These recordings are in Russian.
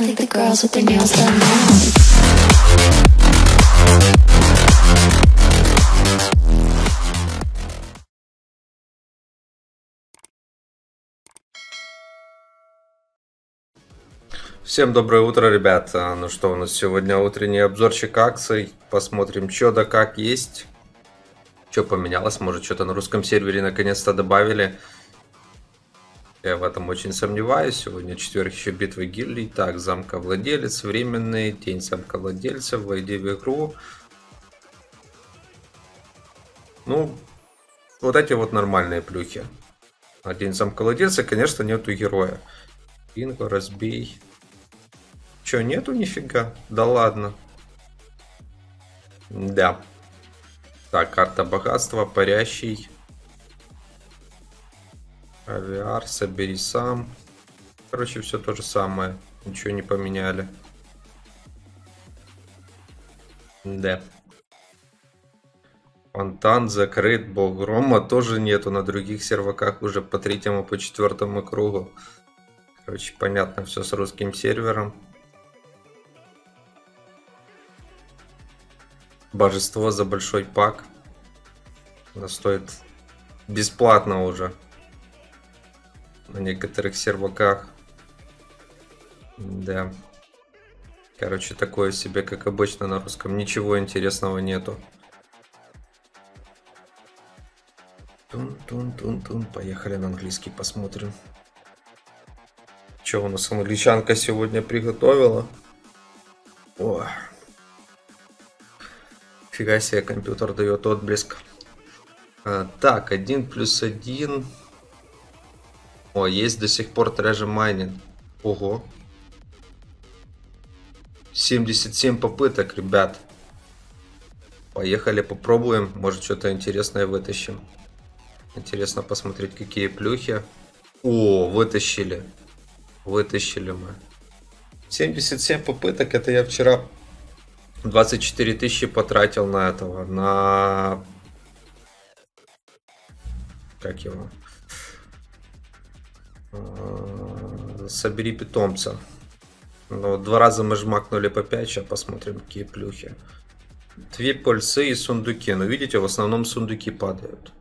I think the girls with their nails done now. Всем доброе утро, ребята. Ну что, у нас сегодня утренний обзорчик акций. Посмотрим, что да как есть. Что поменялось, может что-то на русском сервере наконец-то добавили. Я в этом очень сомневаюсь. Сегодня четверг еще битвы гильдий. Так, замка владелец, временный, день замка владельцев, войди в игру. Ну, вот эти вот нормальные плюхи. А день замка владельца, конечно, нету героя. Бинго, разбей. Че, нету нифига? Да ладно. Да. Так, карта богатства, парящий. Авиар, собери сам. Короче, все то же самое. Ничего не поменяли. Да. Фонтан закрыт, бог грома тоже нету на других серваках уже по третьему, по четвертому кругу. Короче, понятно все с русским сервером. Божество за большой пак. Она стоит бесплатно уже. На некоторых серваках. Да. Короче, такое себе, как обычно на русском. Ничего интересного нету. Тун-тун-тун-тун. Поехали на английский посмотрим. Что у нас англичанка сегодня приготовила? О. Фига себе, компьютер дает отблеск. А, так, 1 плюс 1. О, есть до сих пор трэжи майнинг. Ого. 77 попыток, ребят. Поехали, попробуем. Может, что-то интересное вытащим. Интересно посмотреть, какие плюхи. О, вытащили. Вытащили мы. 77 попыток. Это я вчера 24 тысячи потратил на этого. На... Как его? Собери питомца. Ну, два раза мы жмакнули по 5, сейчас посмотрим, какие плюхи. Две пульсы и сундуки. Но видите, в основном сундуки падают.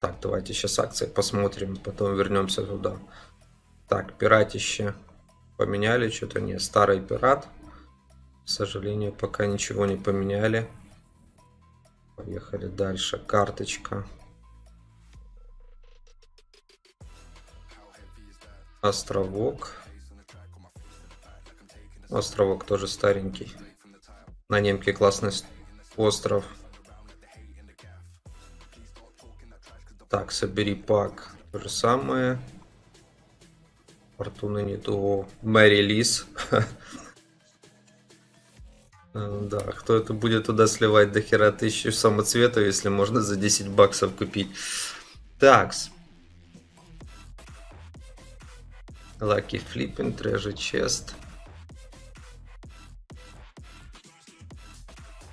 Так, давайте сейчас акции посмотрим, потом вернемся туда. Так, пиратище. Поменяли что-то? Не, старый пират. К сожалению, пока ничего не поменяли. Поехали дальше. Карточка. Островок. Островок тоже старенький. На немке классный остров. Так, собери пак. То же самое. Фортуны нету. Мэри Лис. Да, кто это будет туда сливать до хера тысячу самоцветов, если можно за 10 баксов купить. Такс. Lucky Flipping, Treasure Chest.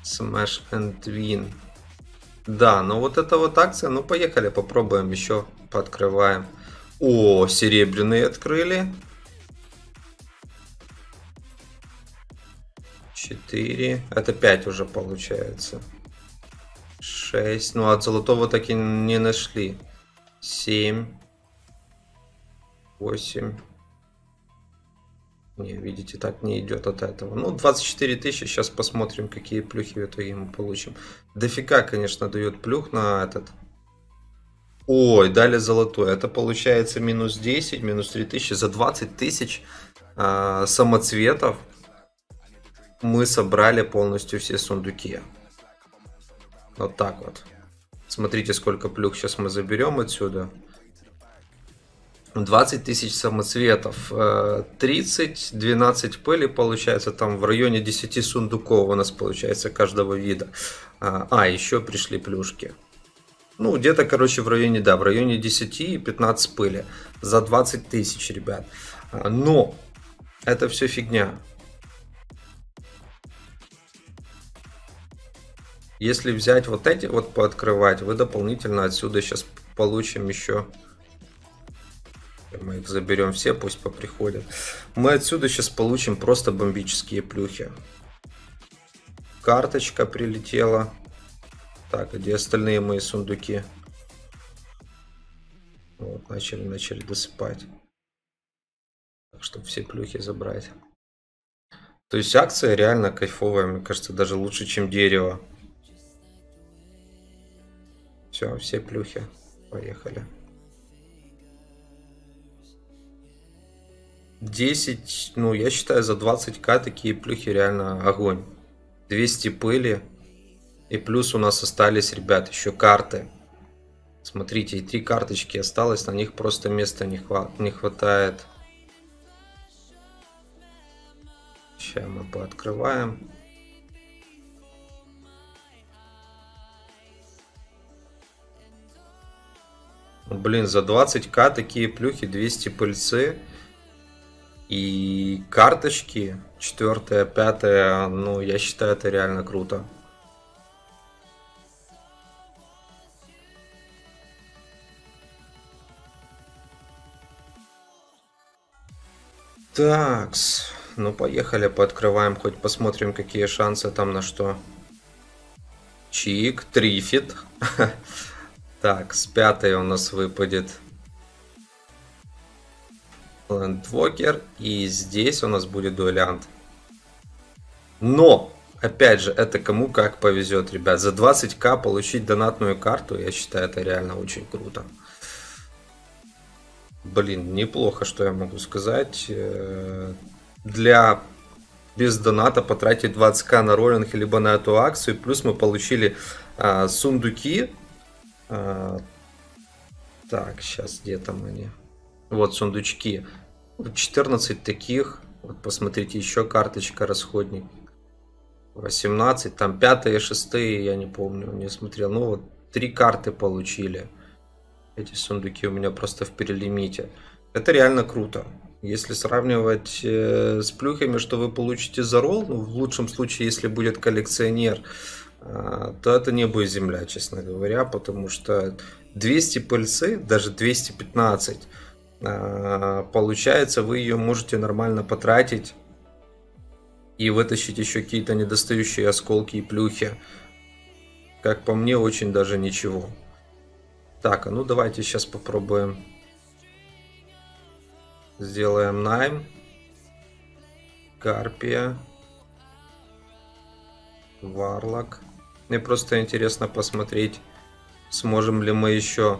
Smash and Win. Да, ну вот это вот акция. Ну поехали, попробуем еще, пооткрываем. О, серебряные открыли. 4. Это 5 уже получается. 6. Ну, от золотого так и не нашли. 7. 8. Не, видите, так не идет от этого. Ну, 24 тысячи. Сейчас посмотрим, какие плюхи в итоге мы получим. Дофига, конечно, дает плюх на этот. Ой, дали золотой. Это получается минус 10, минус 3 тысячи. За 20 тысяч э, самоцветов мы собрали полностью все сундуки. Вот так вот. Смотрите, сколько плюх сейчас мы заберем отсюда. 20 тысяч самоцветов. 30, 12 пыли получается. Там в районе 10 сундуков у нас получается каждого вида. А, еще пришли плюшки. Ну, где-то, короче, в районе, да, в районе 10 и 15 пыли. За 20 тысяч, ребят. Но это все фигня. Если взять вот эти вот пооткрывать, вы дополнительно отсюда сейчас получим еще Мы их заберем все, пусть поприходят. Мы отсюда сейчас получим просто бомбические плюхи. Карточка прилетела. Так, где остальные мои сундуки? Вот, начали, начали досыпать. Так, чтобы все плюхи забрать. То есть акция реально кайфовая, мне кажется, даже лучше, чем дерево. Все, все плюхи. Поехали. 10, ну, я считаю, за 20к такие плюхи реально огонь. 200 пыли. И плюс у нас остались, ребят, еще карты. Смотрите, и три карточки осталось, на них просто места не, хват не хватает. Сейчас мы пооткрываем. Блин, за 20к такие плюхи, 200 пыльцы. И карточки, четвертая, пятая, ну, я считаю, это реально круто. Такс, ну поехали, пооткрываем, хоть посмотрим, какие шансы там на что. Чик, трифит. Так, с пятой у нас выпадет Лэндвокер. И здесь у нас будет дуэлянт. Но, опять же, это кому как повезет, ребят. За 20к получить донатную карту, я считаю, это реально очень круто. Блин, неплохо, что я могу сказать. Э, для без доната потратить 20к на роллинг, либо на эту акцию. Плюс мы получили а, сундуки. А, так, сейчас где там они? Вот сундучки. 14 таких. Вот посмотрите, еще карточка расходник. 18, там пятые, шестые, я не помню, не смотрел. Ну вот, три карты получили. Эти сундуки у меня просто в перелимите. Это реально круто. Если сравнивать э, с плюхами, что вы получите за ролл, ну, в лучшем случае, если будет коллекционер, э, то это небо и земля, честно говоря, потому что 200 пыльцы, даже 215, э, получается, вы ее можете нормально потратить и вытащить еще какие-то недостающие осколки и плюхи. Как по мне, очень даже ничего. Так, а ну давайте сейчас попробуем. Сделаем найм. Карпия. Варлок. Мне просто интересно посмотреть, сможем ли мы еще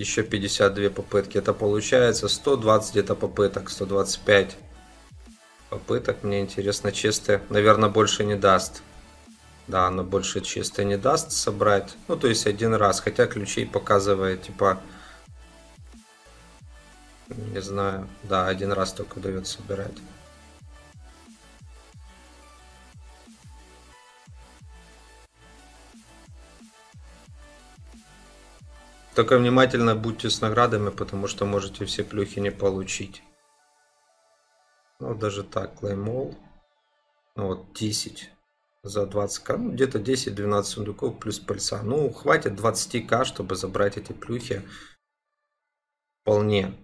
еще 52 попытки. Это получается 120 где-то попыток, 125 попыток. Мне интересно, чистые, наверное, больше не даст. Да, оно больше чисто не даст собрать. Ну, то есть один раз. Хотя ключей показывает, типа... Не знаю. Да, один раз только дает собирать. Только внимательно будьте с наградами, потому что можете все плюхи не получить. Ну, даже так, клеймол. Ну, вот 10 за 20к. Ну, где-то 10-12 сундуков плюс пальца. Ну, хватит 20к, чтобы забрать эти плюхи. Вполне.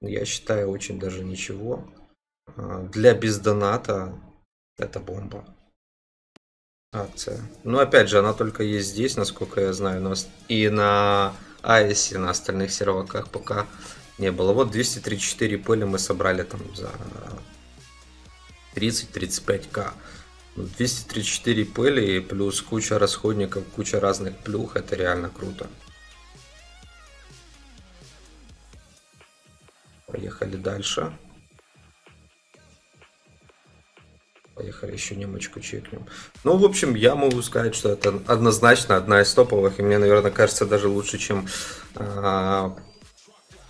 Я считаю, очень даже ничего. А, для бездоната это бомба акция. Ну, опять же, она только есть здесь, насколько я знаю, но и на Айсе, на остальных серваках пока не было. Вот 234 пыли мы собрали там за 30-35к. 234 пыли и плюс куча расходников, куча разных плюх, это реально круто. Поехали дальше. Поехали еще немочку чекнем. Ну, в общем, я могу сказать, что это однозначно одна из топовых. И мне, наверное, кажется даже лучше, чем а,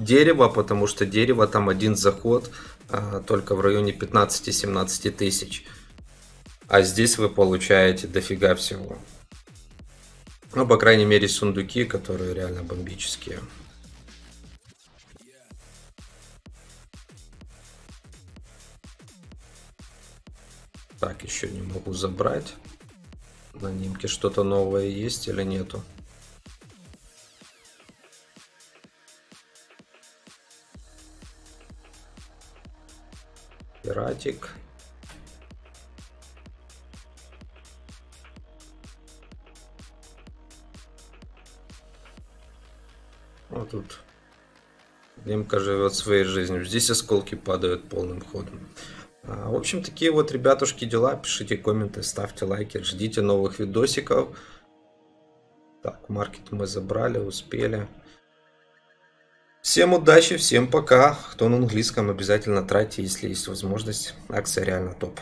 дерево, потому что дерево там один заход а, только в районе 15-17 тысяч. А здесь вы получаете дофига всего. Ну, по крайней мере, сундуки, которые реально бомбические. Так, еще не могу забрать. На нимке что-то новое есть или нету? Пиратик. Вот тут Нимка живет своей жизнью. Здесь осколки падают полным ходом. А, в общем, такие вот, ребятушки, дела. Пишите комменты, ставьте лайки, ждите новых видосиков. Так, маркет мы забрали, успели. Всем удачи, всем пока. Кто на английском, обязательно тратьте, если есть возможность. Акция реально топ.